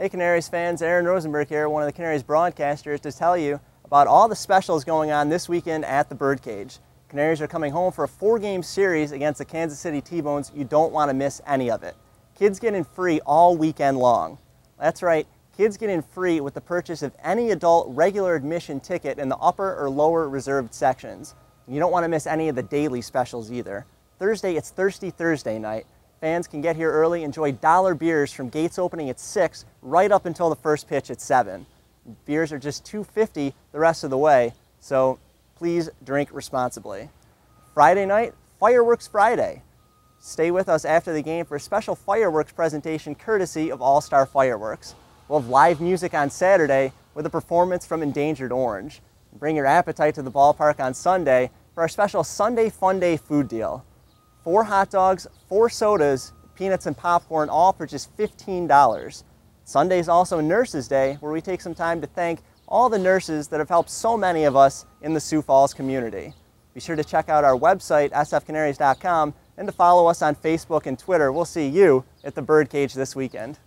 Hey Canaries fans, Aaron Rosenberg here, one of the Canaries broadcasters, to tell you about all the specials going on this weekend at the Birdcage. Canaries are coming home for a four-game series against the Kansas City T-Bones. You don't want to miss any of it. Kids get in free all weekend long. That's right, kids get in free with the purchase of any adult regular admission ticket in the upper or lower reserved sections. You don't want to miss any of the daily specials either. Thursday, it's Thirsty Thursday night. Fans can get here early, enjoy dollar beers from gates opening at 6 right up until the first pitch at 7. Beers are just $2.50 the rest of the way, so please drink responsibly. Friday night, Fireworks Friday. Stay with us after the game for a special fireworks presentation courtesy of All Star Fireworks. We'll have live music on Saturday with a performance from Endangered Orange. Bring your appetite to the ballpark on Sunday for our special Sunday Fun Day food deal four hot dogs, four sodas, peanuts and popcorn, all for just $15. Sunday is also Nurses Day, where we take some time to thank all the nurses that have helped so many of us in the Sioux Falls community. Be sure to check out our website, sfcanaries.com, and to follow us on Facebook and Twitter. We'll see you at the Birdcage this weekend.